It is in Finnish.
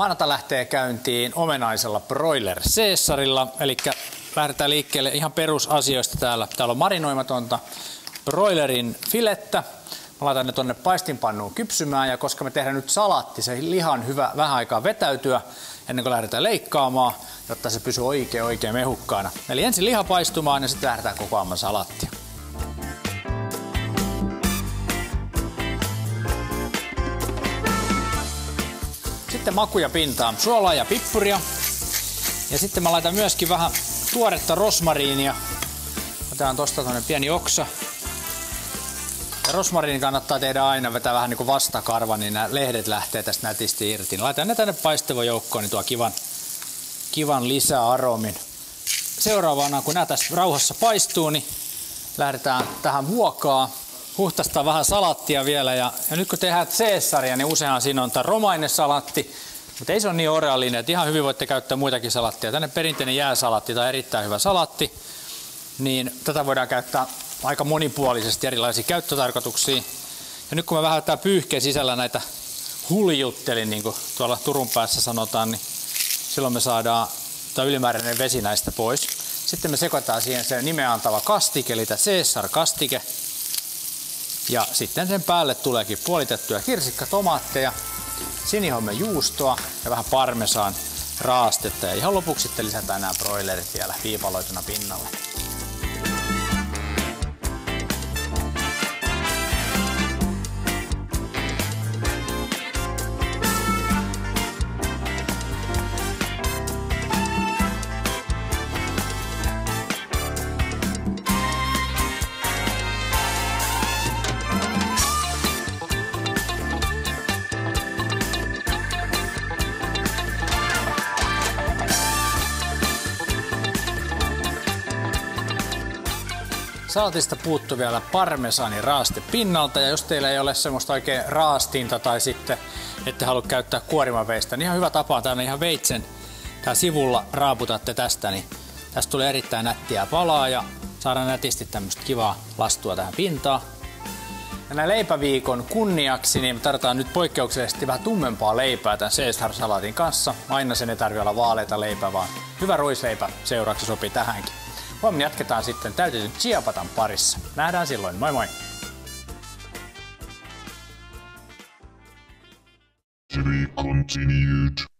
Maanata lähtee käyntiin omenaisella broiler Caesarilla, eli lähdetään liikkeelle ihan perusasioista täällä. Täällä on marinoimatonta broilerin filettä. Mä laitan ne tonne paistinpannuun kypsymään ja koska me tehdään nyt salatti, se lihan hyvä vähän aikaa vetäytyä ennen kuin lähdetään leikkaamaan, jotta se pysyy oikein oikein mehukkaana. Eli ensin liha paistumaan ja sitten lähdetään kokoamaan salattia. Sitten makuja pintaan, suolaa ja pippuria. Ja sitten mä laitan myöskin vähän tuoretta rosmariinia. Otetaan tosta tuonne pieni oksa. Ja rosmariini kannattaa tehdä aina vetää vähän niin kuin vastakarva, niin nämä lehdet lähtee tästä nätisti irti. Laitan ne tänne paistevo joukkoon, niin tuo kivan, kivan lisäaromin. Seuraavana, kun nämä tässä rauhassa paistuu, niin lähdetään tähän muokaa huhtastaa vähän salattia vielä. Ja, ja nyt kun tehdään Caesaria, niin useinhan siinä on tämä romainen salatti, mutta ei se ole niin oreallinen, että ihan hyvin voitte käyttää muitakin salattia. Tänne perinteinen jääsalatti tai erittäin hyvä salatti, niin tätä voidaan käyttää aika monipuolisesti erilaisiin käyttötarkoituksiin. Ja nyt kun mä vähän tää pyyhkeä sisällä näitä huljuttelin, niin kuin tuolla Turun päässä sanotaan, niin silloin me saadaan tämä ylimääräinen vesi näistä pois. Sitten me sekoitetaan siihen se nimeantava kastike, eli tämä Caesar-kastike. Ja sitten sen päälle tuleekin puolitettuja kirsikkatomaatteja, sinihomme juustoa ja vähän parmesaan raastetta. Ja ihan lopuksi sitten lisätään nämä broilerit vielä viipaloituna pinnalle. Salatista puuttuu vielä parmesani raaste pinnalta ja jos teillä ei ole semmoista oikein raastinta tai sitten ette halua käyttää kuorimaveistä, niin ihan hyvä tapa on tänne ihan veitsen tää sivulla raaputatte tästä, niin tästä tulee erittäin nättiä palaa ja saadaan nätisti tämmöistä kivaa lastua tähän pintaan. Ja näin leipäviikon kunniaksi, niin me tarvitaan nyt poikkeuksellisesti vähän tummempaa leipää tämän Caesar-salaatin kanssa. Aina sen ei tarvitse olla vaaleita leipää, vaan hyvä ruisleipä seuraavaksi sopii tähänkin. Huomenna jatketaan sitten täytetyn chiapatan parissa. Nähdään silloin, moi moi! To be continued.